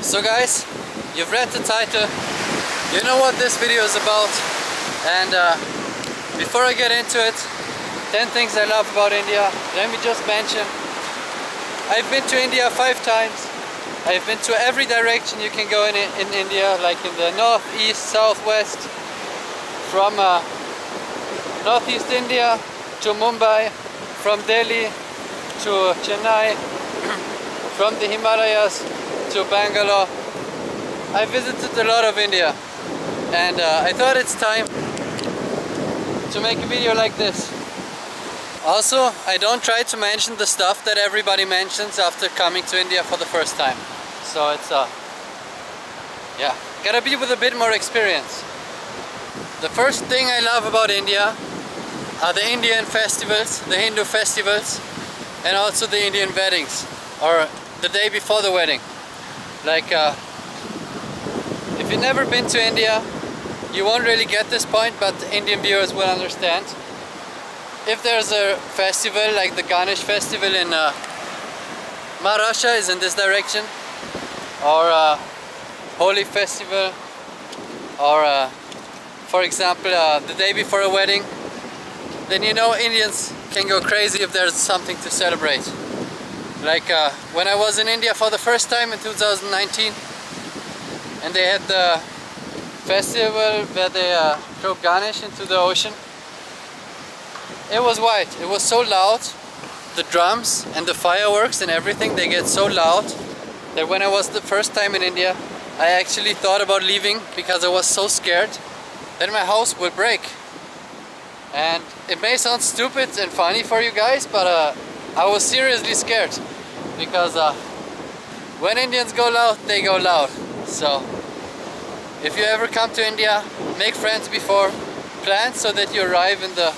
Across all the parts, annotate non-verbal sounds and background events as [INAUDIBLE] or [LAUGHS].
So guys, you've read the title, you know what this video is about and uh, before I get into it, 10 things I love about India, let me just mention I've been to India five times I've been to every direction you can go in, in India like in the north, east, southwest from uh, northeast India to Mumbai from Delhi to Chennai [CLEARS THROAT] from the Himalayas to Bangalore. I visited a lot of India and uh, I thought it's time to make a video like this. Also, I don't try to mention the stuff that everybody mentions after coming to India for the first time. So it's uh, yeah, gotta be with a bit more experience. The first thing I love about India are the Indian festivals, the Hindu festivals, and also the Indian weddings, or the day before the wedding. Like, uh, if you've never been to India, you won't really get this point, but Indian viewers will understand. If there's a festival like the Ganesh festival in uh, Maharashtra is in this direction, or a Holi festival, or uh, for example uh, the day before a wedding, then you know Indians can go crazy if there's something to celebrate. Like uh, when I was in India for the first time in 2019 and they had the festival where they uh, throw Ganesh into the ocean. It was white, it was so loud, the drums and the fireworks and everything, they get so loud that when I was the first time in India, I actually thought about leaving because I was so scared that my house would break. And it may sound stupid and funny for you guys, but uh, I was seriously scared because uh, when Indians go loud, they go loud. So if you ever come to India, make friends before, plan so that you arrive in the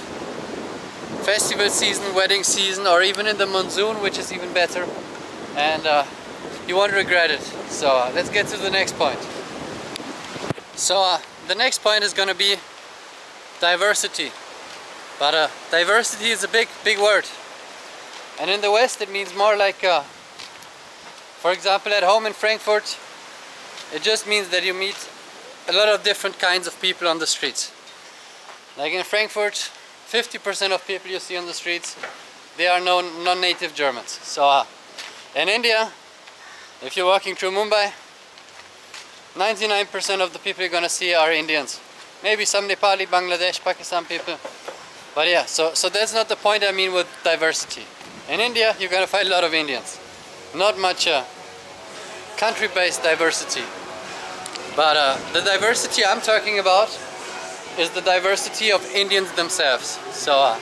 festival season, wedding season, or even in the monsoon, which is even better. And uh, you won't regret it. So uh, let's get to the next point. So uh, the next point is gonna be diversity. But uh, diversity is a big, big word. And in the West it means more like, uh, for example at home in Frankfurt, it just means that you meet a lot of different kinds of people on the streets. Like in Frankfurt, 50% of people you see on the streets, they are non-native Germans. So uh, in India, if you're walking through Mumbai, 99% of the people you're gonna see are Indians. Maybe some Nepali, Bangladesh, Pakistan people. But yeah, so, so that's not the point I mean with diversity. In India, you're gonna find a lot of Indians. Not much uh, country-based diversity. But uh, the diversity I'm talking about is the diversity of Indians themselves. So, uh,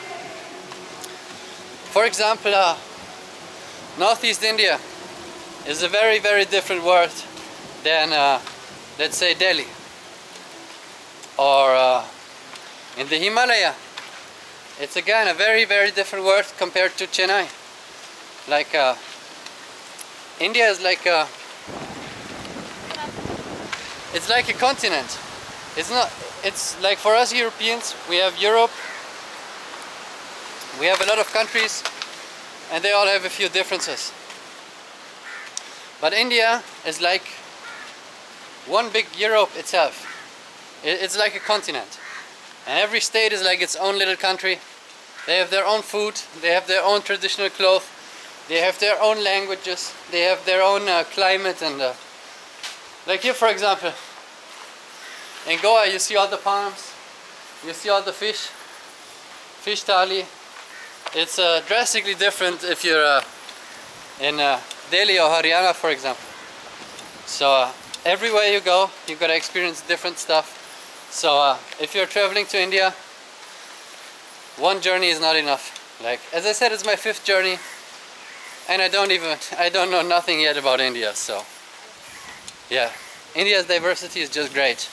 for example, uh, Northeast India is a very, very different world than, uh, let's say, Delhi. Or uh, in the Himalaya, it's again a very very different world compared to Chennai. Like uh, India is like a it's like a continent. It's not it's like for us Europeans we have Europe we have a lot of countries and they all have a few differences. But India is like one big Europe itself. It's like a continent and every state is like its own little country. They have their own food, they have their own traditional clothes, they have their own languages, they have their own uh, climate and uh, like here for example, in Goa you see all the palms, you see all the fish, fish thali. It's uh, drastically different if you're uh, in uh, Delhi or Haryana for example. So uh, everywhere you go, you gotta experience different stuff so uh, if you're traveling to India, one journey is not enough. Like as I said, it's my fifth journey, and I don't even [LAUGHS] I don't know nothing yet about India. So yeah, India's diversity is just great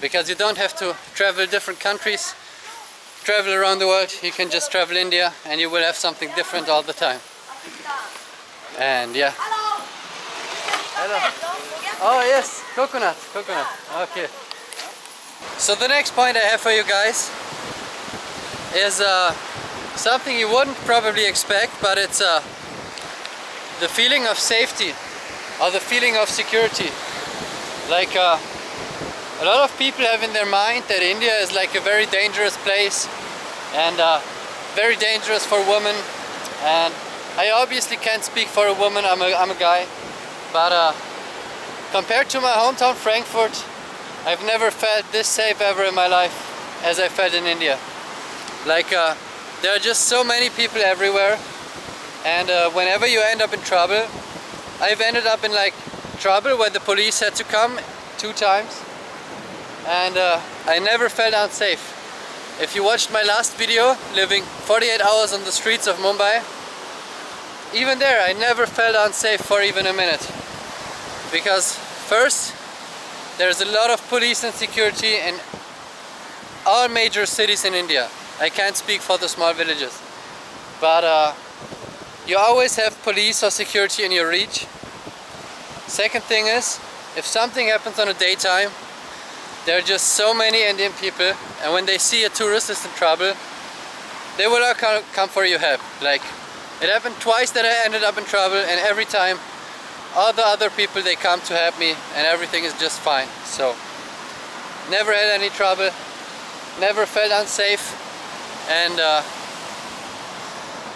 because you don't have to travel different countries, travel around the world. You can just travel India, and you will have something different all the time. And yeah. Hello. Oh yes, coconut, coconut. Okay. So the next point I have for you guys is uh, something you wouldn't probably expect, but it's uh, the feeling of safety or the feeling of security. Like uh, a lot of people have in their mind that India is like a very dangerous place and uh, very dangerous for women and I obviously can't speak for a woman, I'm a, I'm a guy but uh, compared to my hometown Frankfurt I've never felt this safe ever in my life as I felt in India like uh, there are just so many people everywhere and uh, whenever you end up in trouble I've ended up in like trouble where the police had to come two times and uh, I never felt unsafe. If you watched my last video, living 48 hours on the streets of Mumbai, even there I never felt unsafe for even a minute. Because first, there's a lot of police and security in all major cities in India. I can't speak for the small villages. But uh, you always have police or security in your reach. Second thing is, if something happens on a daytime, there are just so many Indian people and when they see a tourist is in trouble, they will not come for your help. Like, it happened twice that I ended up in trouble and every time all the other people they come to help me and everything is just fine. So, never had any trouble, never felt unsafe and uh,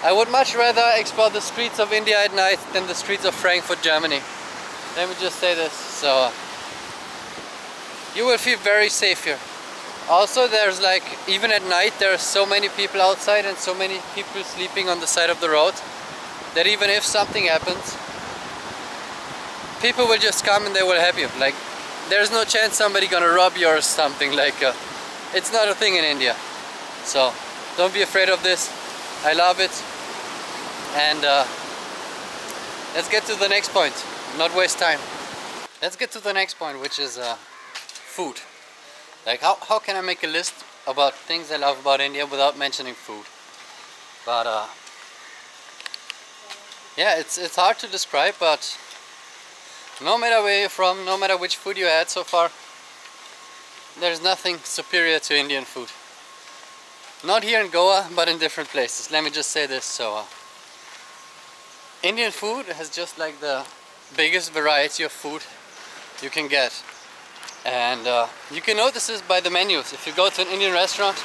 I would much rather explore the streets of India at night than the streets of Frankfurt, Germany. Let me just say this. So, uh, you will feel very safe here. Also there's like, even at night there are so many people outside and so many people sleeping on the side of the road that even if something happens, people will just come and they will help you. Like, there's no chance somebody gonna rob you or something like, uh, it's not a thing in India. So, don't be afraid of this. I love it. And uh, let's get to the next point, not waste time. Let's get to the next point, which is uh, food. Like how, how can I make a list about things I love about India without mentioning food? But uh, yeah, it's, it's hard to describe, but no matter where you're from, no matter which food you had so far, there's nothing superior to Indian food. Not here in Goa, but in different places. Let me just say this. So, uh, Indian food has just like the biggest variety of food you can get and uh, you can notice this by the menus if you go to an Indian restaurant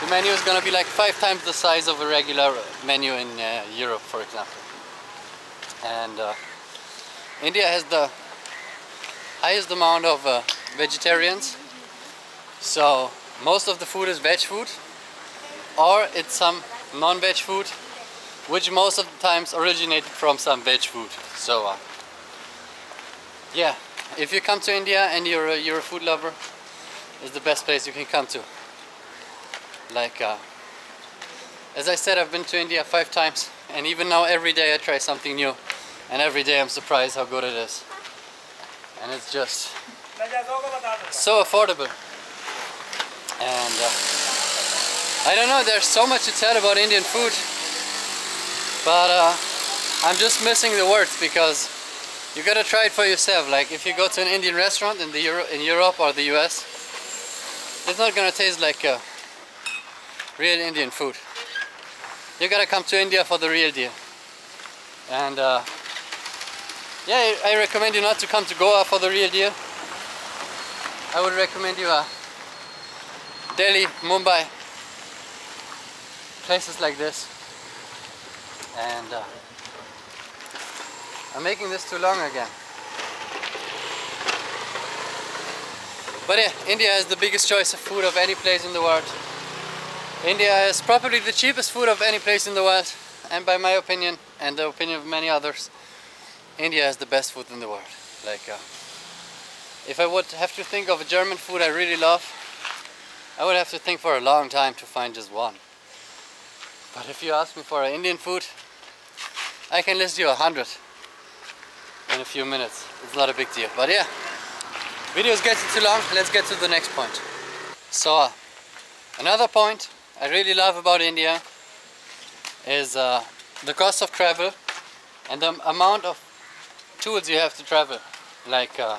the menu is gonna be like five times the size of a regular menu in uh, Europe for example and uh, India has the highest amount of uh, vegetarians. So most of the food is veg food or it's some non-veg food which most of the times originated from some veg food. So uh, yeah if you come to India and you're a, you're a food lover, it's the best place you can come to. Like, uh, as I said, I've been to India five times, and even now every day I try something new, and every day I'm surprised how good it is. And it's just so affordable. And uh, I don't know, there's so much to tell about Indian food, but uh, I'm just missing the words because you gotta try it for yourself. Like if you go to an Indian restaurant in the Euro in Europe or the US, it's not gonna taste like uh, real Indian food. You gotta come to India for the real deal. And uh, yeah, I recommend you not to come to Goa for the real deal. I would recommend you uh, Delhi, Mumbai, places like this. And uh, I'm making this too long again. But yeah, India has the biggest choice of food of any place in the world. India is probably the cheapest food of any place in the world. And by my opinion, and the opinion of many others, India has the best food in the world. Like, uh, if I would have to think of a German food I really love, I would have to think for a long time to find just one. But if you ask me for an Indian food, I can list you a hundred in a few minutes. It's not a big deal. But yeah, video's getting too long. Let's get to the next point. So, uh, another point I really love about India is uh, the cost of travel and the amount of tools you have to travel. Like, uh,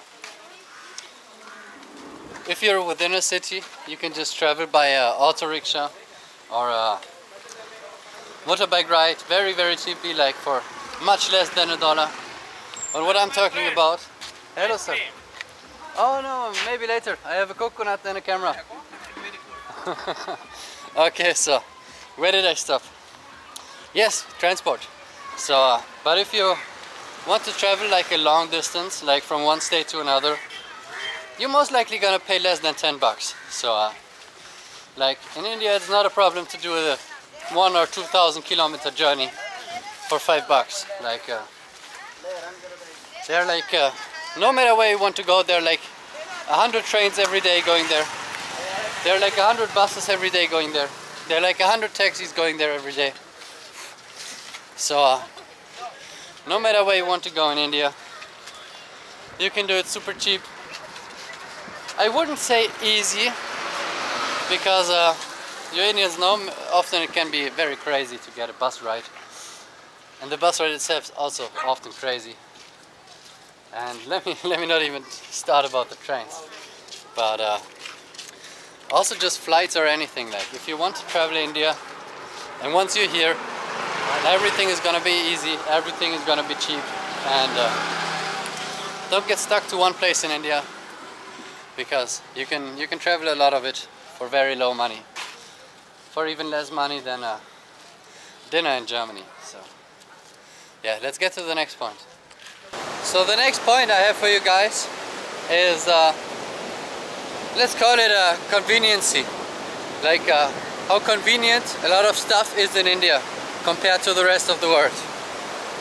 if you're within a city, you can just travel by a auto rickshaw or a motorbike ride very, very cheaply, like for much less than a dollar But what I'm talking about. Hello, sir. Oh no, maybe later. I have a coconut and a camera. [LAUGHS] okay, so where did I stop? Yes, transport. So, uh, but if you want to travel like a long distance, like from one state to another, you're most likely gonna pay less than 10 bucks. So, uh, like in India, it's not a problem to do a one or two thousand kilometer journey for five bucks. Like, uh, they're like, uh, no matter where you want to go, they're like a hundred trains every day going there. There are like a hundred buses every day going there. There are like a hundred taxis going there every day. So, uh, no matter where you want to go in India, you can do it super cheap. I wouldn't say easy, because uh, you Indians know often it can be very crazy to get a bus ride. And the bus ride itself is also often crazy. And [LAUGHS] let me let me not even start about the trains. But uh, also just flights or anything like if you want to travel India and once you're here everything is gonna be easy, everything is gonna be cheap. And uh, don't get stuck to one place in India because you can you can travel a lot of it for very low money. For even less money than a dinner in Germany so. Yeah let's get to the next point. So the next point I have for you guys is uh, let's call it a conveniency. Like uh, how convenient a lot of stuff is in India compared to the rest of the world.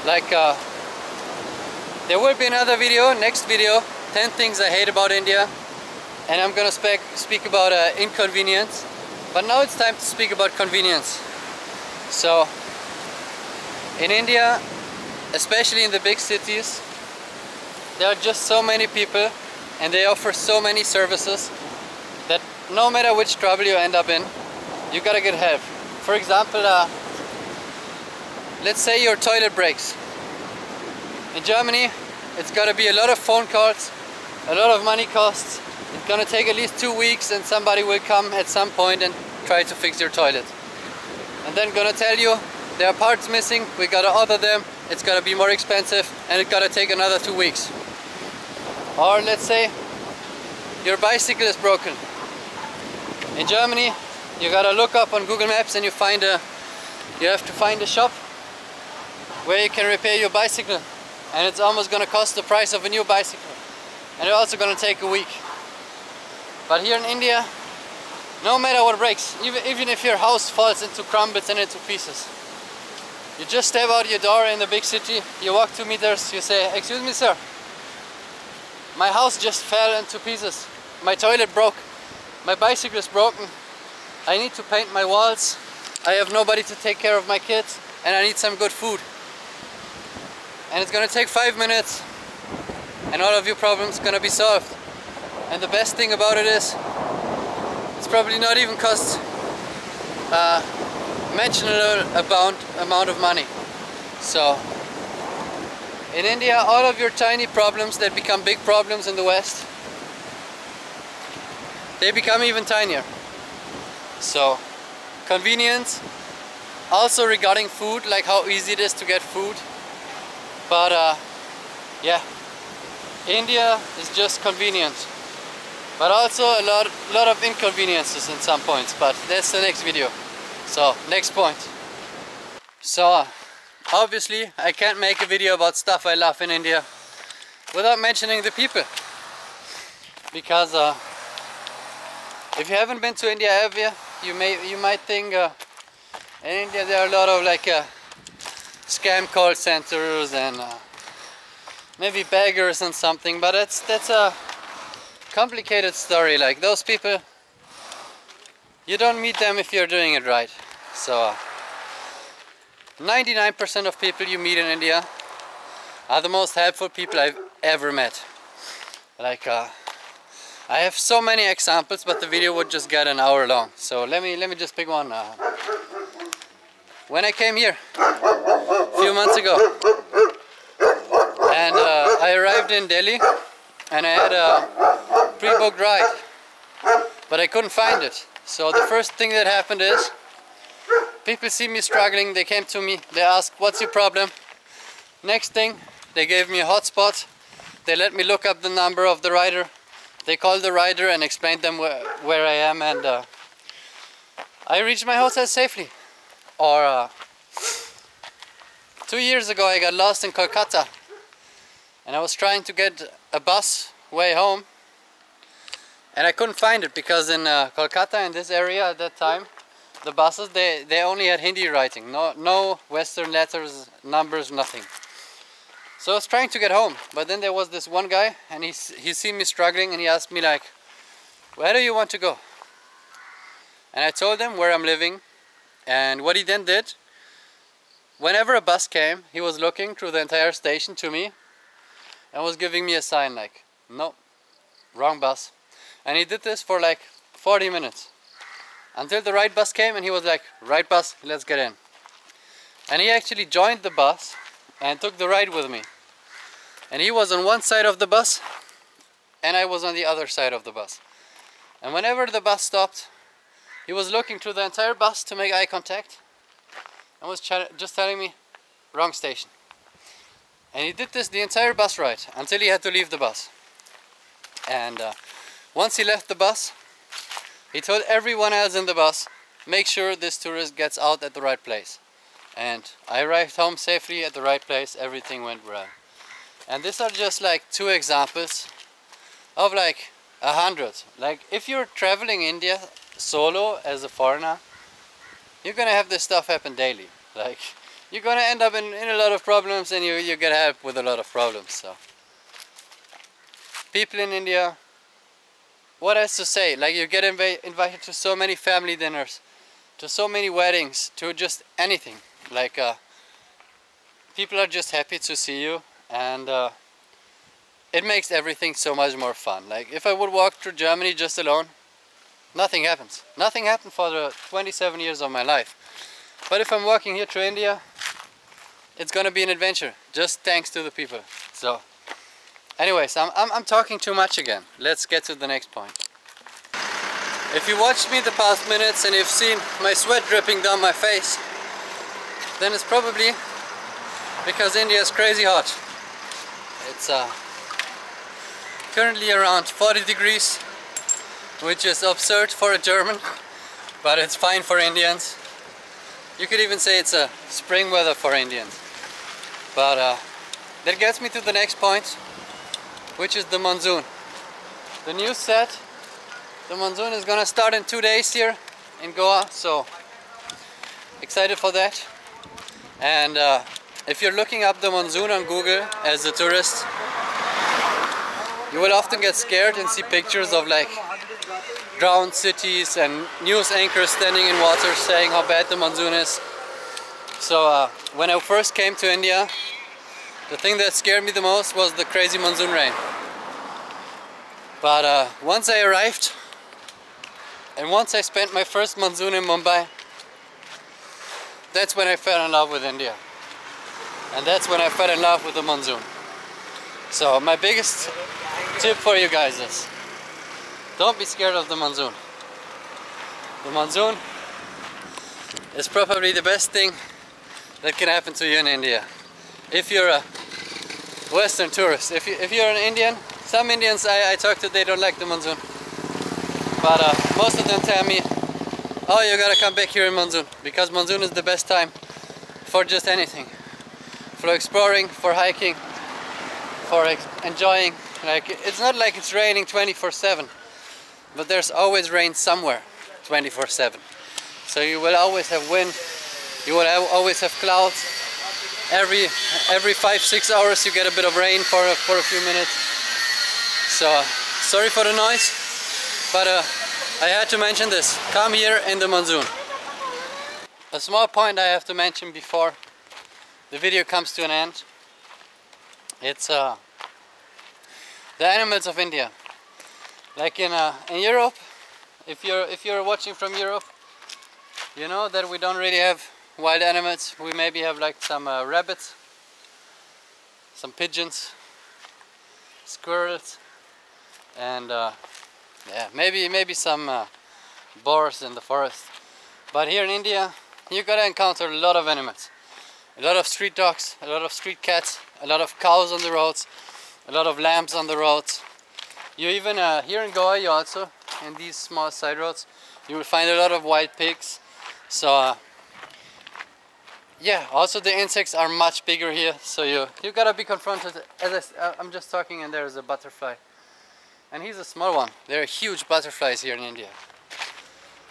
Like uh, there will be another video next video 10 things I hate about India and I'm gonna speak, speak about uh, inconvenience. But now it's time to speak about convenience. So in India especially in the big cities there are just so many people and they offer so many services that no matter which trouble you end up in you gotta get help. For example uh, let's say your toilet breaks in Germany it's gotta be a lot of phone calls a lot of money costs it's gonna take at least two weeks and somebody will come at some point and try to fix your toilet. And then gonna tell you there are parts missing, we gotta order them, it's gonna be more expensive and it's gonna take another two weeks. Or let's say your bicycle is broken. In Germany you gotta look up on Google Maps and you find a you have to find a shop where you can repair your bicycle. And it's almost gonna cost the price of a new bicycle. And it's also gonna take a week. But here in India, no matter what breaks, even, even if your house falls into crumbles and into pieces, you just step out your door in the big city, you walk two meters, you say, excuse me sir, my house just fell into pieces, my toilet broke, my bicycle is broken, I need to paint my walls, I have nobody to take care of my kids, and I need some good food. And it's gonna take five minutes, and all of your problems gonna be solved. And the best thing about it is, it's probably not even cost uh, mentionable amount, amount of money. So, in India, all of your tiny problems that become big problems in the West, they become even tinier. So, convenience, also regarding food, like how easy it is to get food. But uh, yeah, India is just convenient but also a lot, lot of inconveniences in some points, but that's the next video. So, next point. So, obviously I can't make a video about stuff I love in India without mentioning the people. Because uh, if you haven't been to India ever, you may you might think uh, in India there are a lot of like uh, scam call centers and uh, maybe beggars and something, but that's that's a complicated story. Like those people you don't meet them if you're doing it right. So 99% of people you meet in India are the most helpful people I've ever met. Like uh, I have so many examples but the video would just get an hour long. So let me let me just pick one uh, when I came here few months ago and uh, I arrived in Delhi and I had a pre-booked ride but I couldn't find it so the first thing that happened is people see me struggling they came to me they asked what's your problem next thing They gave me a hotspot. They let me look up the number of the rider. They called the rider and explained them where, where I am and uh, I reached my hotel safely. Or uh, two years ago I got lost in Kolkata and I was trying to get a bus way home and I couldn't find it because in uh, Kolkata in this area at that time the buses they, they only had Hindi writing. No no western letters numbers nothing. So I was trying to get home but then there was this one guy and he he seen me struggling and he asked me like where do you want to go? And I told him where I'm living and what he then did whenever a bus came he was looking through the entire station to me and was giving me a sign like no wrong bus and he did this for like 40 minutes. Until the right bus came and he was like, right bus, let's get in. And he actually joined the bus and took the ride with me. And he was on one side of the bus and I was on the other side of the bus. And whenever the bus stopped, he was looking through the entire bus to make eye contact and was just telling me, wrong station. And he did this the entire bus ride until he had to leave the bus. And uh, once he left the bus, he told everyone else in the bus, make sure this tourist gets out at the right place. And I arrived home safely at the right place, everything went well. And these are just like two examples of like a hundred. Like if you're traveling India solo as a foreigner, you're gonna have this stuff happen daily. Like you're gonna end up in, in a lot of problems and you, you get help with a lot of problems. So people in India what else to say? Like you get inv invited to so many family dinners, to so many weddings, to just anything. Like uh, people are just happy to see you and uh, it makes everything so much more fun. Like if I would walk through Germany just alone, nothing happens. Nothing happened for the 27 years of my life. But if I'm walking here to India, it's gonna be an adventure, just thanks to the people. So. Anyways, I'm, I'm, I'm talking too much again. Let's get to the next point. If you watched me the past minutes and you've seen my sweat dripping down my face, then it's probably because India is crazy hot. It's uh, currently around 40 degrees, which is absurd for a German, but it's fine for Indians. You could even say it's a spring weather for Indians. But uh, that gets me to the next point, which is the monsoon. The news said the monsoon is gonna start in two days here in Goa, so excited for that. And uh, if you're looking up the monsoon on Google as a tourist, you will often get scared and see pictures of like drowned cities and news anchors standing in water saying how bad the monsoon is. So uh, when I first came to India, the thing that scared me the most was the crazy monsoon rain. But uh, once I arrived, and once I spent my first monsoon in Mumbai, that's when I fell in love with India. And that's when I fell in love with the monsoon. So my biggest tip for you guys is, don't be scared of the monsoon. The monsoon is probably the best thing that can happen to you in India if you're a Western tourist. If, you, if you're an Indian, some Indians I, I talk to, they don't like the monsoon. But uh, most of them tell me, oh, you gotta come back here in monsoon, because monsoon is the best time for just anything. For exploring, for hiking, for enjoying. Like It's not like it's raining 24-7, but there's always rain somewhere 24-7. So you will always have wind, you will have, always have clouds, every every five six hours you get a bit of rain for a, for a few minutes. So sorry for the noise but uh, I had to mention this. Come here in the monsoon. A small point I have to mention before the video comes to an end. It's uh, the animals of India like in uh, in Europe if you're if you're watching from Europe you know that we don't really have wild animals. We maybe have like some uh, rabbits, some pigeons, squirrels, and uh, yeah, maybe maybe some uh, boars in the forest. But here in India, you gotta encounter a lot of animals. a lot of street dogs, a lot of street cats, a lot of cows on the roads, a lot of lambs on the roads. You even uh, here in Goa, you also in these small side roads, you will find a lot of wild pigs. So uh, yeah, also the insects are much bigger here, so you you gotta be confronted. As I, uh, I'm just talking, and there's a butterfly, and he's a small one. There are huge butterflies here in India.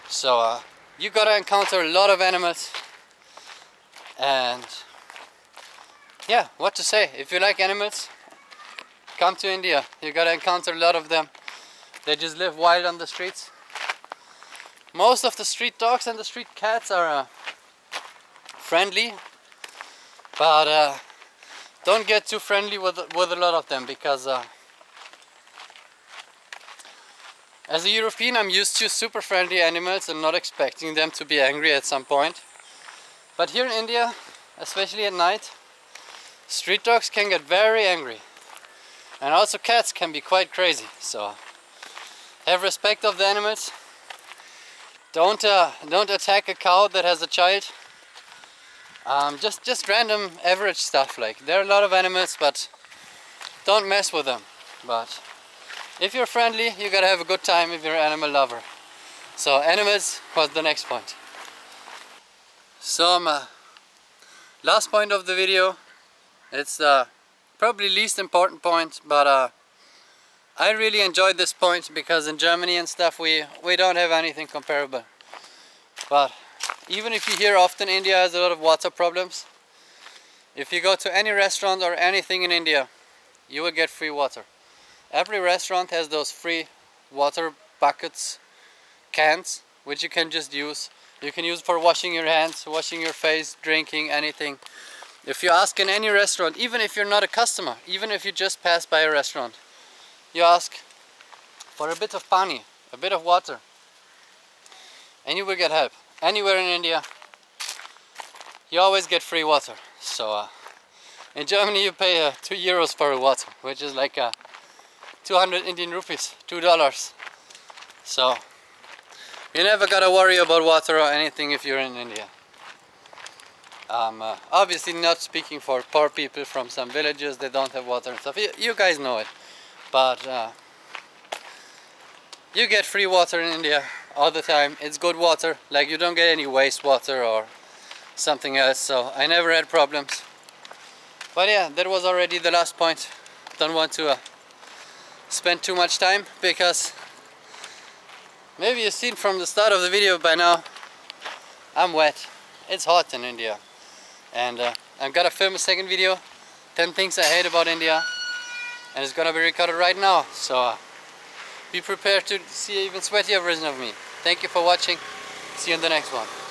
So uh, you gotta encounter a lot of animals, and yeah, what to say? If you like animals, come to India. You gotta encounter a lot of them. They just live wild on the streets. Most of the street dogs and the street cats are uh, friendly, but uh, don't get too friendly with with a lot of them because uh, as a European I'm used to super friendly animals and not expecting them to be angry at some point. But here in India, especially at night, street dogs can get very angry. And also cats can be quite crazy. So have respect of the animals. Don't uh, don't attack a cow that has a child um, just, just random average stuff like there are a lot of animals but don't mess with them. But if you're friendly you gotta have a good time if you're an animal lover. So animals was the next point. So um, uh, last point of the video it's uh, probably least important point but uh, I really enjoyed this point because in Germany and stuff we we don't have anything comparable but even if you hear often India has a lot of water problems, if you go to any restaurant or anything in India, you will get free water. Every restaurant has those free water buckets, cans, which you can just use. You can use for washing your hands, washing your face, drinking, anything. If you ask in any restaurant, even if you're not a customer, even if you just pass by a restaurant, you ask for a bit of pani, a bit of water, and you will get help. Anywhere in India you always get free water. So uh, in Germany you pay uh, 2 euros for a water which is like uh, 200 Indian rupees 2 dollars. So you never gotta worry about water or anything if you're in India um, uh, obviously not speaking for poor people from some villages they don't have water and stuff you, you guys know it but uh, you get free water in India all the time. It's good water, like you don't get any wastewater or something else, so I never had problems. But yeah, that was already the last point. Don't want to uh, spend too much time because maybe you've seen from the start of the video by now, I'm wet. It's hot in India. And uh, I'm gonna film a second video, 10 things I hate about India. And it's gonna be recorded right now, so uh, be prepared to see even sweatier version of me. Thank you for watching. See you in the next one.